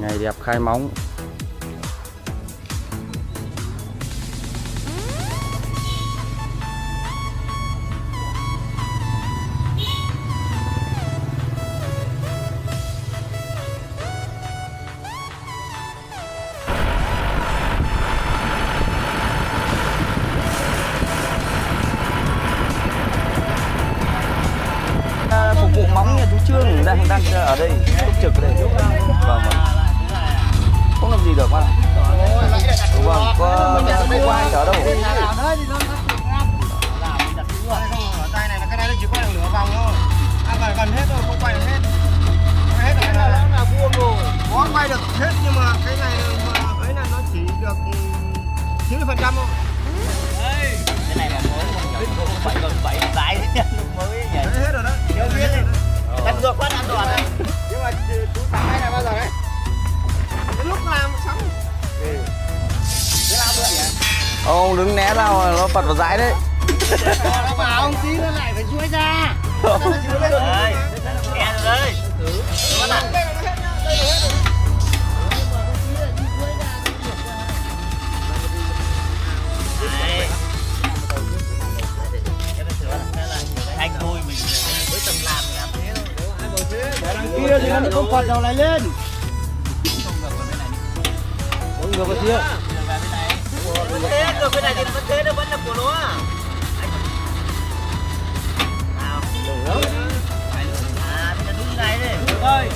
ngày đẹp khai móng. Đứng né ra mà nó phật vào dãi đấy. Nó bảo ông tí nó lại phải chuối ra. Đây nghe rồi Đấy. Anh thôi mình với tầm làm làm thế thôi đằng kia thì nó không phật đầu lại lên. Về bên này. Ngược bên này thì vẫn thế, nó vẫn là của nó. Nào. À, bây giờ đúng này đi. Ơi.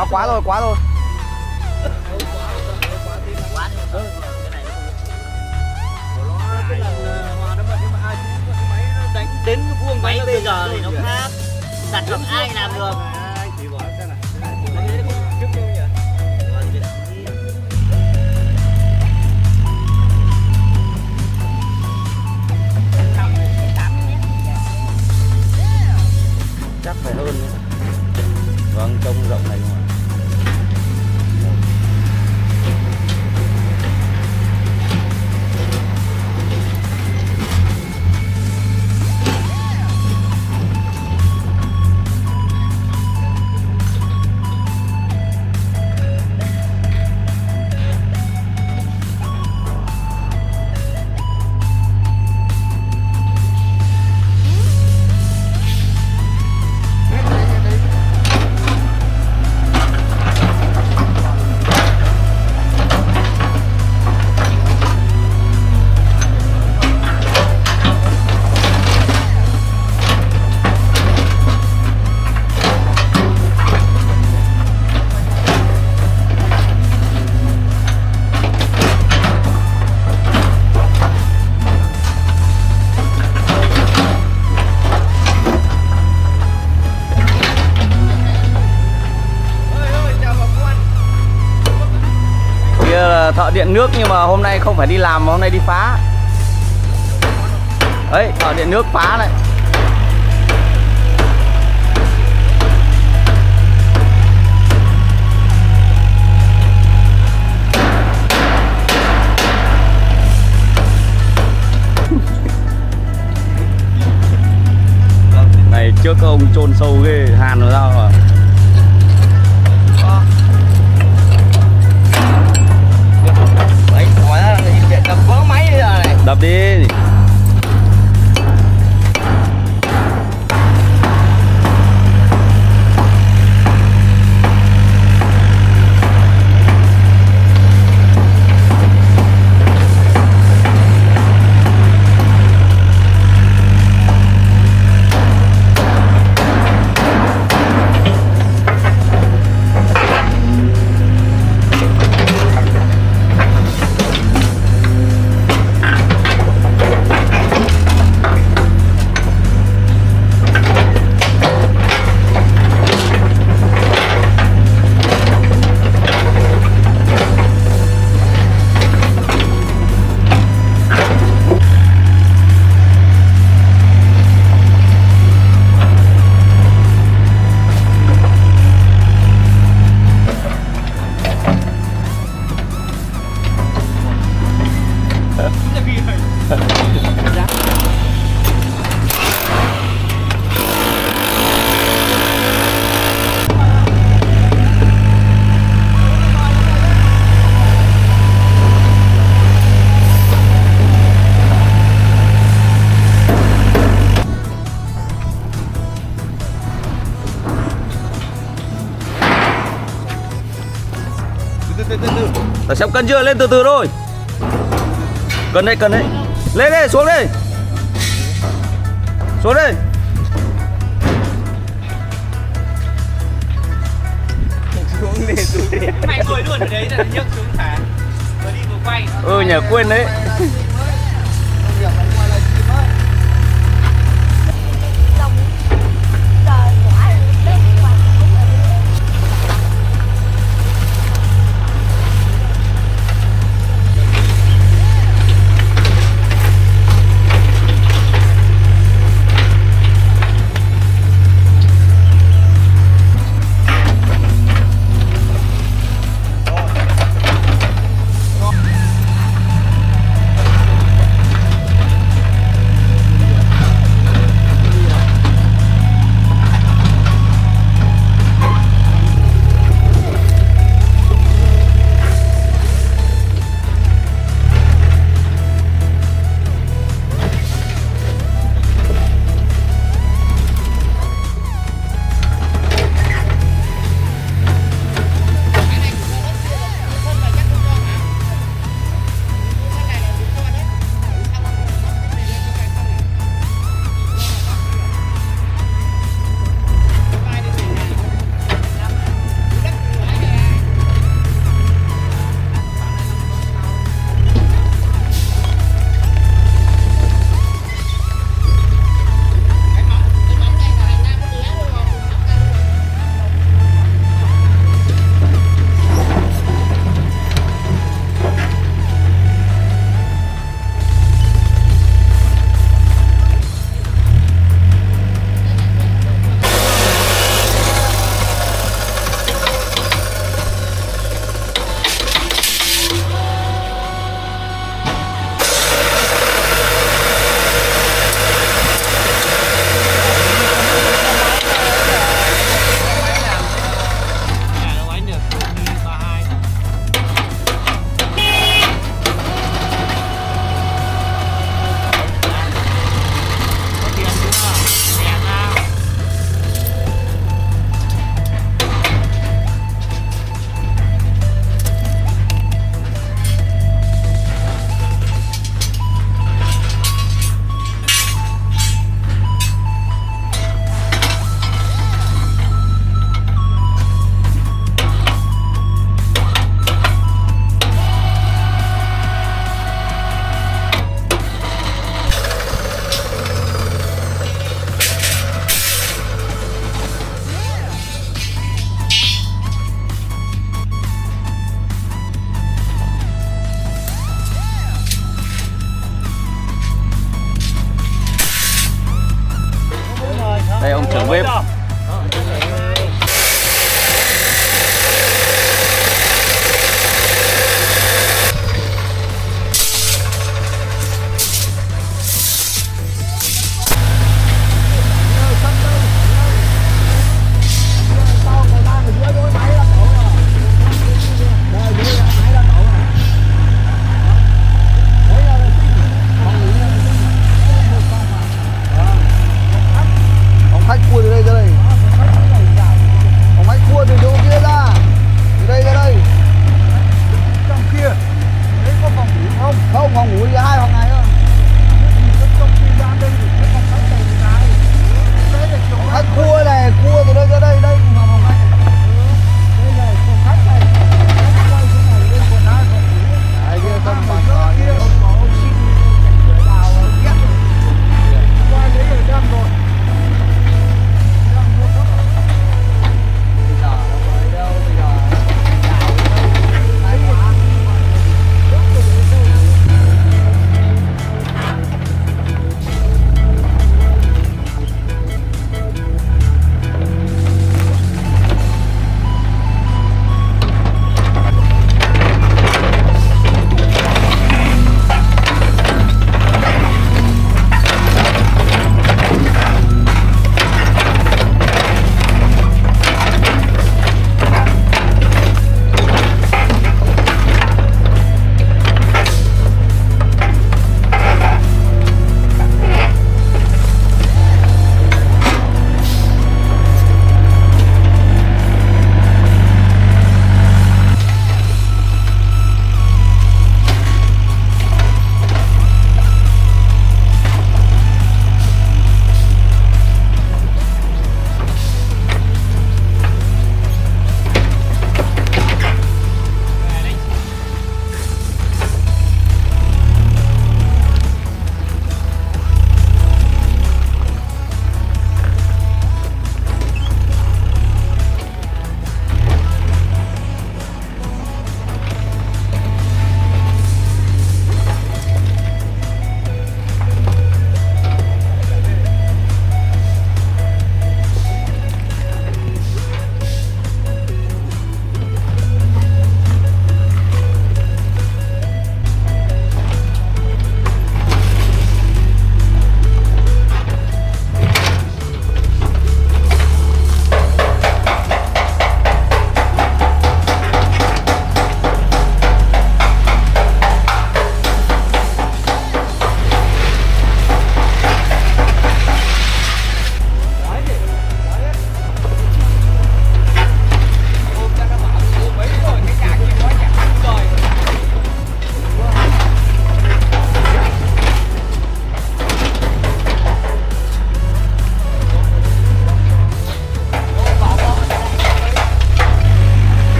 Quá quá rồi quá rồi Quá đi. Cái này nó đến vuông máy bây giờ thì nó khác đặt được ai làm được chắc phải hơn nữa. vâng trông rộng này nhưng mà thợ điện nước nhưng mà hôm nay không phải đi làm mà hôm nay đi phá. Ấy thợ điện nước phá này này, trước ông chôn sâu ghê, hàn nó ra rồi bây giờ xem cân chưa? Lên từ từ thôi. Cân đấy, cân đấy. Lên đây, xuống đây Xuống đây xuống đi xuống đi. Mày ngồi luôn ở đấy là nhấc xuống thả rồi đi vừa quay. Ừ nhờ quên đấy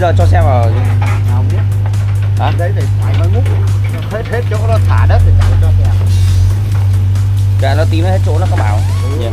bây giờ cho xe vào không biết. Hả? Đấy thì phải mới múc. Hết hết chỗ nó thả đất thì chẳng cho xe Dạ nó tí nó hết chỗ nó có bảo. Nhỉ?